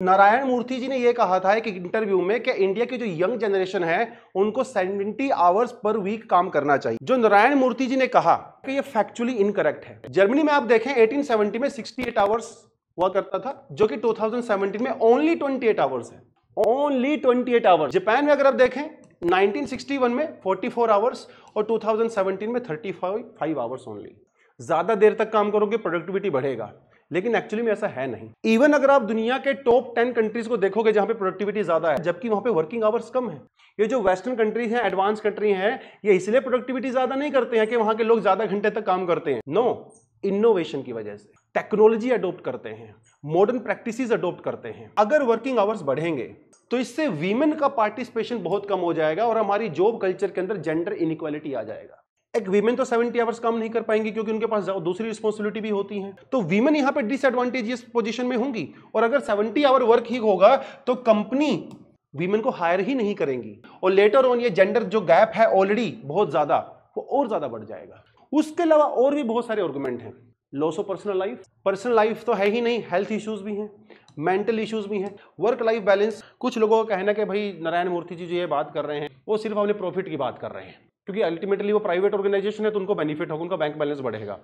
नारायण मूर्ति जी ने यह कहा था एक इंटरव्यू में कि इंडिया की जो यंग जनरेशन है, उनको 70 आवर्स पर वीक काम करना चाहिए। जो नारायण मूर्ति जी ने कहा कि ये फैक्चुअली इनकरेक्ट है। जर्मनी में आप देखें 1870 में 68 आवर्स हुआ करता था, जो कि 2017 में ओनली 28 आवर्स है। ओनली 28 आवर्स जापान में अगर आप देखें 1961 में 44 आवर्स और 2017 में 35 आवर्स ओनली ज़्यादा देर तक काम करोगे प्रोडक्टिविटी बढ़ेगा। लेकिन एक्चुअली में ऐसा है नहीं। इवन अगर आप दुनिया के टॉप टेन कंट्रीज़ को देखोगे जहाँ पे प्रोडक्टिविटी ज़्यादा है, जबकि वहाँ पे वर्किंग आवर्स कम है। ये जो वेस्टर्न कंट्रीज़ हैं एडवांस कंट्री हैं, ये इसलिए प्रोडक्टिविटी ज़्यादा नहीं करते हैं कि वहाँ के लोग ज़्यादा घंटे तक काम करते हैं। नो इनोवेशन की वजह से। टेक्नोलॉजी अडोप्ट करते हैं। मॉडर्न प्रैक्टिसेस अडोप्ट करते हैं। अगर वर्किंग आवर्स बढ़ेंगे तो इससे वीमेन का पार्टिसिपेशन बहुत कम हो जाएगा और हमारी जॉब कल्चर के अंदर जेंडर इनक्वालिटी आ जाएगा। एक वीमेन तो 70 आवर्स काम नहीं कर पाएँगी क्योंकि उनके पास दूसरी रिस्पॉन्सिबिलिटी भी होती है। तो वीमेन यहाँ पे डिसएडवांटेजियस पोजीशन में होंगी। और अगर 70 आवर वर्क ही होगा तो कंपनी वीमेन को हायर ही नहीं करेंगी। और लेटर ऑन ये जेंडर जो गैप है ऑलरेडी बहुत ज़्यादा, वो और ज़्यादा बढ़ जाएगा। उसके अलावा और भी बहुत सारे आर्गूमेंट हैं। Loss of personal life personal life तो है ही नहीं हेल्थ इश्यूज़ भी हैं मेंटल इश्यूज़ भी हैं। वर्क लाइफ बैलेंस कुछ लोगों का कहना कि भाई नारायण मूर्ति जी जो ये बात कर रहे हैं, वो सिर्फ़ अपने प्रॉफिट की बात कर रहे हैं। क्योंकि अल्टीमेटली वो प्राइवेट ऑर्गेनाइजेशन है तो उनको बेनिफिट होगा उनका बैंक बैलेंस बढ़ेगा।